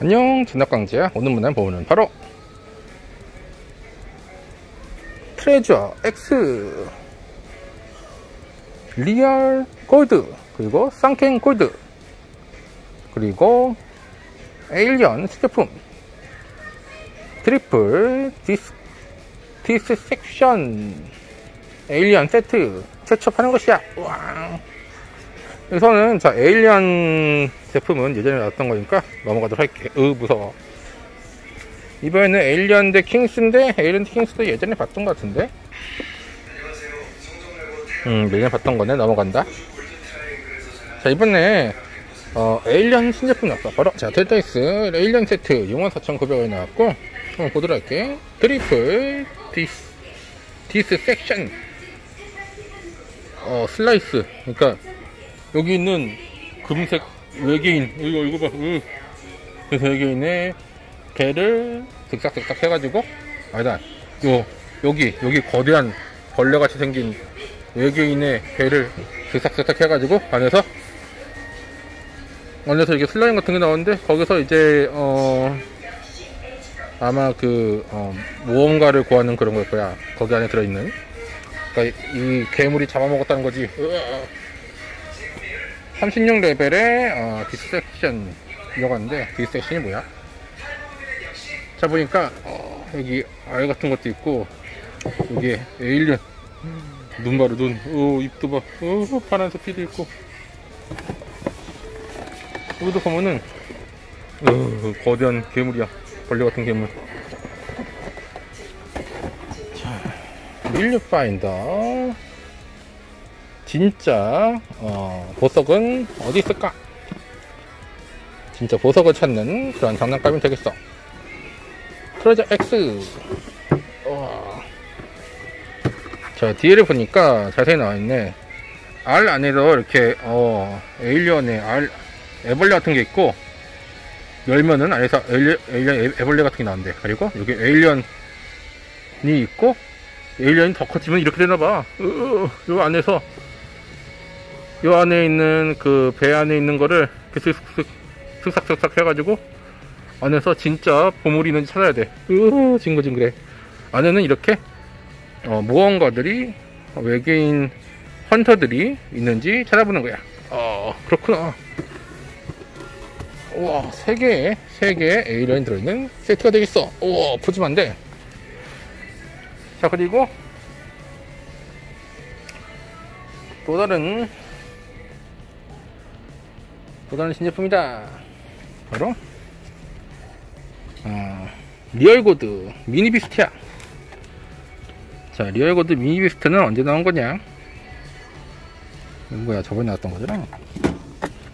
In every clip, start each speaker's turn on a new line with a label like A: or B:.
A: 안녕 진학강지야. 오늘 문화 보는 바로 트레저 X. 리얼 골드 그리고 쌍캔 골드 그리고 에일리언 스제품 트리플 디스 디스 섹션 에일리언 세트 최초 파는 것이야. 우왕 우선은 자 alien 제품은 예전에 나왔던 거니까 넘어가도록 할게. 으 무서워. 이번에는 alien 대 Kings인데 alien 대 Kings도 예전에 봤던 것 같은데? 음 예전에 봤던 거네. 넘어간다. 자 이번에 어, alien 신제품 나왔어 바로 자 델타이스 alien 세트 64,900원에 나왔고 한번 보도록 할게. triple dis dissection. 어 슬라이스. 그러니까 여기 있는 금색 외계인 이거 이거 봐. 으. 그래서 외계인의 배를 득삭득삭 해가지고 아니다. 요 여기 여기 거대한 벌레같이 생긴 외계인의 배를 득삭득삭 해가지고 안에서 안에서 이게 슬라임 같은 게 나오는데 거기서 이제 어 아마 그 어, 무언가를 구하는 그런 걸 거야. 거기 안에 들어있는. 그러니까 이 괴물이 잡아먹었다는 거지. 으아. 36 레벨의 어, dissection 이어갔는데 dissection이 뭐야? 자 보니까 어, 여기 알 같은 것도 있고 여기에 alien 눈 봐라 눈 오, 입도 봐 오, 파란색 피도 있고. 여기도 보면은 어, 거대한 괴물이야. 벌레 같은 괴물. 자 밀류 파인더 진짜 어, 보석은 어디 있을까? 진짜 보석을 찾는 그런 장난감이 되겠어. 트레저 X. 와. 자 뒤를 보니까 자세히 나와 있네. 알 안에도 이렇게 어, 에일리언의 알 애벌레 같은 게 있고 열면은 안에서 에일리, alien 애벌레 같은 게 나온대. 그리고 여기 alien이 있고 alien이 더 커지면 이렇게 되나봐. 요 안에서 요 안에 있는 그 배 안에 있는 거를 이렇게 슥싹슥싹 해가지고 안에서 진짜 보물이 있는지 찾아야 돼. 으 징글징글해. 안에는 이렇게 어, 무언가들이 외계인 헌터들이 있는지 찾아보는 거야. 어 그렇구나. 우와 세 개의 세 개의 에이리언이 들어있는 세트가 되겠어. 우와 푸짐한데. 자 그리고 또 다른 또 다른 신제품이다. 바로 어, Real Gold Mini Beast야. 자, Real Gold Mini Beast는 언제 나온 거냐? 뭐야, 저번에 나왔던 거잖아.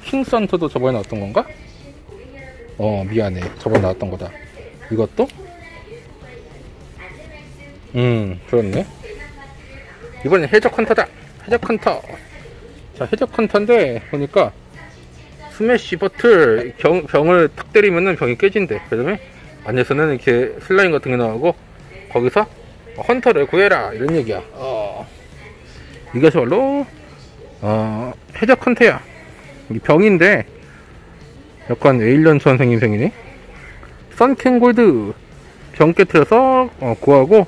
A: 킹선트도 저번에 나왔던 건가? 어, 미안해. 저번에 나왔던 거다. 이것도? 음, 그렇네. 이번엔 해적 헌터다. 해적 헌터. 자, 해적 헌터인데, 보니까 smash bottle 병, 병을 탁 때리면은 병이 깨진대. 그 다음에 안에서는 이렇게 슬라임 같은 게 나오고 거기서 헌터를 구해라 이런 얘기야. 어, 이것이 바로 어, 해적 헌터야. 이 병인데 약간 에일리언 선생님 생이네. 선캔골드 병 깨트려서 어, 구하고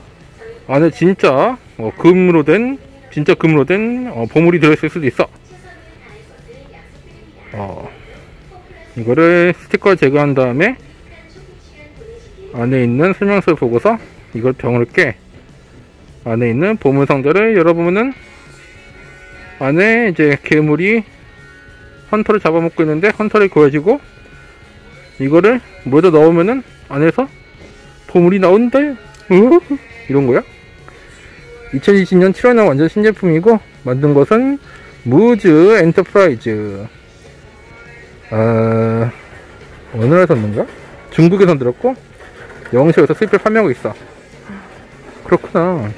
A: 안에 진짜 어, 금으로 된 진짜 금으로 된 어, 보물이 들어있을 수도 있어. 어, 이거를 스티커 제거한 다음에 안에 있는 설명서를 보고서 이걸 병을 깨. 안에 있는 보물 상자를 열어보면은 안에 이제 괴물이 헌터를 잡아먹고 있는데 헌터를 구해지고 이거를 물에다 넣으면은 안에서 보물이 나온다. 이런 거야? 2020년 7월에 나온 완전 신제품이고 만든 것은 Moose Enterprise. 어, 어느 나라에서 넣는가? 중국에서 만들었고 영시에서 수입을 판매하고 있어. 그렇구나.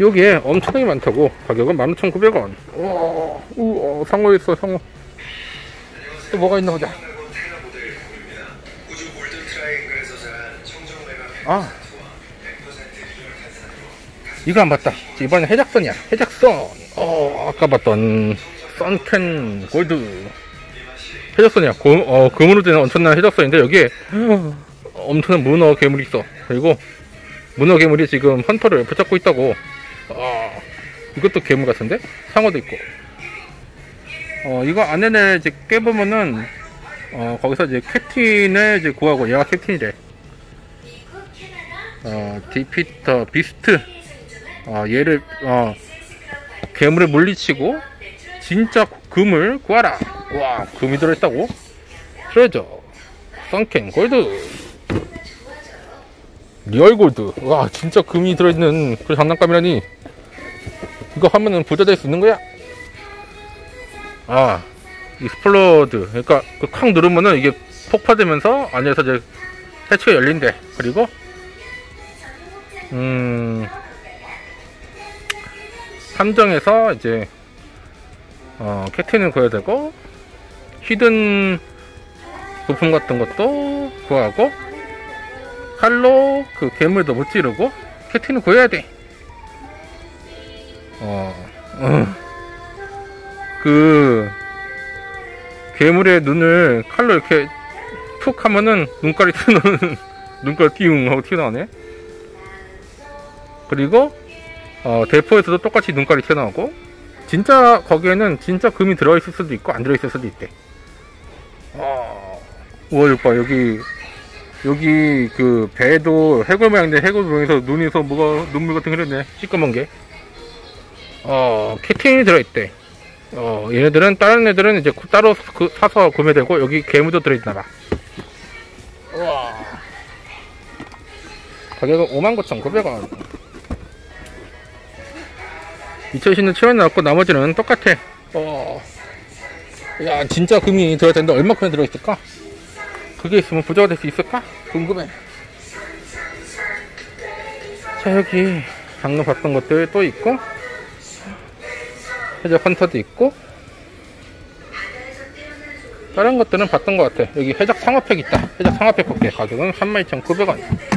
A: 여기에 엄청나게 많다고. 가격은 15,900원 우와, 우와 상어 있어 상어. 또 뭐가 있나 보자. 아. 이거 안 봤다. 이번엔 해작선이야. 해작선. 어 아까 봤던 선캔 골드 해적선이야. 고, 어, 금으로 된 엄청난 해적선인데 여기에 엄청난 문어 괴물이 있어. 그리고 문어 괴물이 지금 헌터를 붙잡고 있다고. 아, 이것도 괴물 같은데? 상어도 있고. 어, 이거 안에를 이제 깨보면은, 어, 거기서 이제 캡틴을 이제 구하고, 얘가 캡틴이래. 어, defeat the, beast. 어, 얘를, 어, 괴물을 물리치고, 진짜 금을 구하라. 와, 금이 들어있다고? Treasure. Sunken Gold. Real Gold. 와, 진짜 금이 들어있는 그 장난감이라니. 이거 하면은 부자 될 수 있는 거야? 아, explode. 그러니까 그콱 누르면은 이게 폭파되면서 안에서 이제 해치가 열린대. 그리고 음 함정에서 이제 어 캡틴을 구해야 되고 히든 부품 같은 것도 구하고 칼로 그 괴물도 못 찌르고 캡틴을 구해야 돼. 어, 어. 그 괴물의 눈을 칼로 이렇게 툭 하면은 눈깔이 튀어나오는 눈깔 띠웅 하고 튀어나오네. 그리고 어, 대포에서도 똑같이 눈깔이 튀어나오고 진짜 거기에는 진짜 금이 들어있을 수도 있고 안 들어있을 수도 있대. 어, 우와 이거 봐 여기 여기 그 배도 해골 모양인데 해골 모양에서 눈에서 뭐가 눈물 같은 게 흐르네 시꺼먼 게. 어 캐틴이 들어있대. 어 얘네들은 다른 애들은 이제 따로 그, 사서 구매되고 여기 괴물도 들어있나봐. 우와. 가격은 59,900원. 2010년 7월 나왔고 나머지는 똑같아. 어. 야 진짜 금이 들어야 되는데 얼마큼 들어있을까? 그게 있으면 부자가 될 수 있을까? 궁금해. 자 여기 방금 봤던 것들 또 있고 해적 헌터도 있고 다른 것들은 봤던 것 같아. 여기 해적 상어팩 있다. 해적 상어팩 볼게. 가격은 32,900원.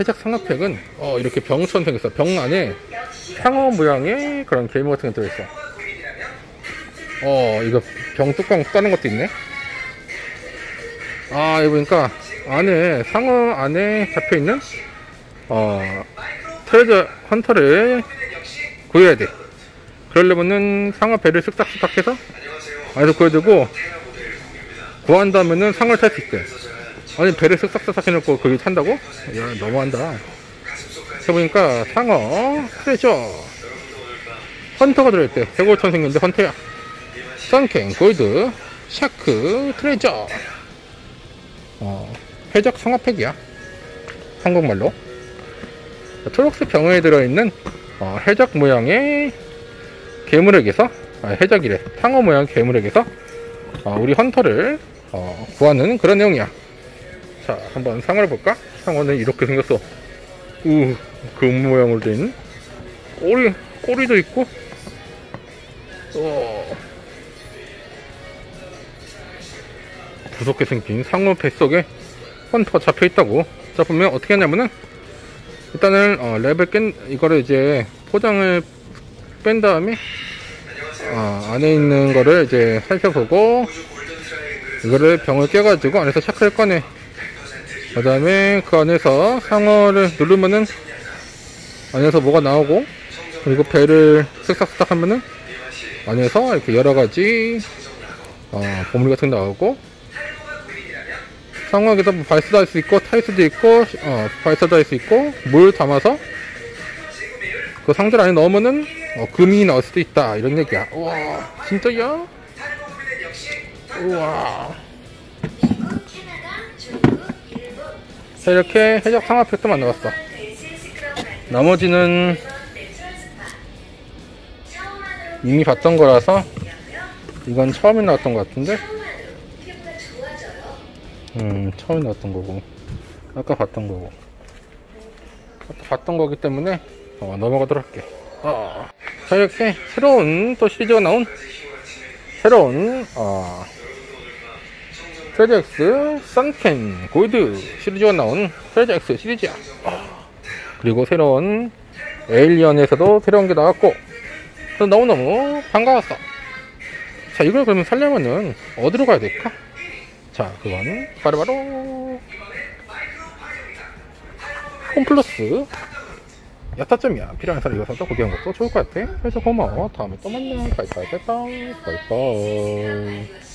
A: 해적 상어팩은 어, 이렇게 병처럼 생겼어. 병 안에 상어 모양의 그런 괴물 같은 게 들어있어. 어, 이거 병 뚜껑 따는 것도 있네. 아, 이거 보니까 안에 상어 안에 잡혀 있는 어 트레저 헌터를 구해야 돼. 그러려면은 상어 배를 쓱싹쓱싹 해서 안에서 구해두고 구한 다음에는 상어를 탈 수 있대. 아니 배를 쓱싹쓱싹 해놓고 거기 탄다고? 야 너무한다. 해보니까 상어 트레저 헌터가 들어있대. 해골처럼 생겼는데 헌터야. Sunken Gold Shark Treasure. 어, 해적 상어팩이야. 한국말로. 초록색 병에 들어있는 어, 해적 모양의 괴물에게서 아, 해적이래. 상어 모양 괴물에게서 어, 우리 헌터를 어, 구하는 그런 내용이야 자, 한번 상어를 볼까? 상어는 이렇게 생겼어. 우, 그 모양으로 돼 있는? 꼬리, 꼬리도 있고, 어, 무섭게 생긴 상어 뱃속에 헌터가 잡혀 있다고. 자, 보면 어떻게 하냐면은, 일단은, 어, 랩을 깬, 이거를 이제 포장을 뺀 다음에, 어, 안에 있는 거를 이제 살펴보고, 이거를 병을 깨가지고 안에서 shark를 꺼내. 그 다음에 그 안에서 상어를 누르면은 안에서 뭐가 나오고 그리고 배를 쓱싹쓱싹 하면은 안에서 이렇게 여러가지 어, 보물 같은 게 나오고 상어에서 뭐 발사도 할 수 있고 탈 수도 있고 어, 발사도 할 수 있고 물 담아서 그 상자 안에 넣으면은 어, 금이 나올 수도 있다. 이런 얘기야. 우와 진짜야? 우와 자 이렇게 해적 상화팩도 만들었어. 나머지는 이미 봤던 거라서 이건 처음에 나왔던 것 같은데? 음 처음에 나왔던 거고. 아까 봤던 거고. 아까 봤던 거기 때문에 어, 넘어가도록 할게. 어. 자 이렇게 새로운 또 시리즈가 나온 새로운 어, 트레저X 썬캔 골드 시리즈가 나온 트레저X 시리즈야. 그리고 새로운 에일리언에서도 새로운 게 나왔고, 너무너무 반가웠어. 자, 이걸 그러면 살려면은 어디로 가야 될까? 자, 그건 바로바로 홈플러스 야타점이야. 필요한 사람 이거 사서 구경한 것도 좋을 것 같아. 그래서 고마워. 다음에 또 만나. 바이바이, 바이바이.